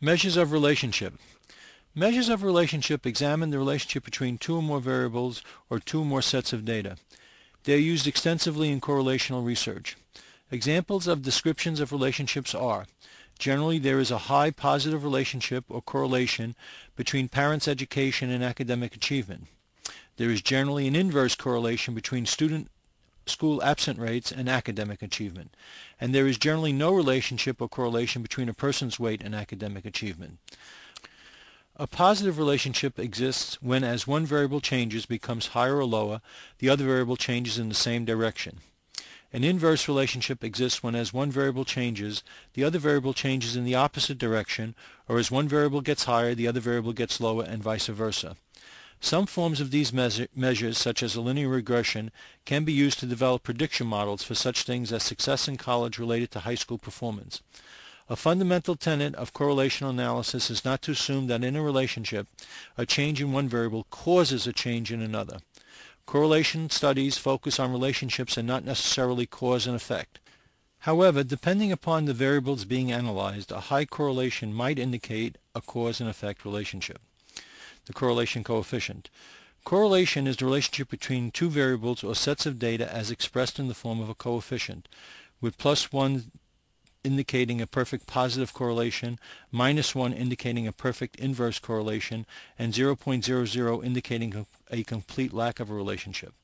Measures of relationship. Measures of relationship examine the relationship between two or more variables or two or more sets of data. They are used extensively in correlational research. Examples of descriptions of relationships are Generally, there is a high positive relationship or correlation between parents' education and academic achievement. There is generally an inverse correlation between student school absent rates and academic achievement. And there is generally no relationship or correlation between a person's weight and academic achievement. A positive relationship exists when as one variable changes becomes higher or lower, the other variable changes in the same direction. An inverse relationship exists when as one variable changes, the other variable changes in the opposite direction, or as one variable gets higher, the other variable gets lower, and vice versa. Some forms of these measure, measures, such as a linear regression, can be used to develop prediction models for such things as success in college related to high school performance. A fundamental tenet of correlational analysis is not to assume that in a relationship, a change in one variable causes a change in another. Correlation studies focus on relationships and not necessarily cause and effect. However, depending upon the variables being analyzed, a high correlation might indicate a cause and effect relationship. The correlation coefficient. Correlation is the relationship between two variables or sets of data as expressed in the form of a coefficient, with plus 1 indicating a perfect positive correlation, minus 1 indicating a perfect inverse correlation, and 0.00 indicating a complete lack of a relationship.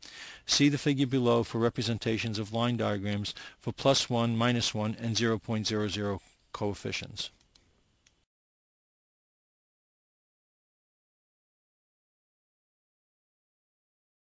See the figure below for representations of line diagrams for plus 1, minus 1, and 0.00 coefficients.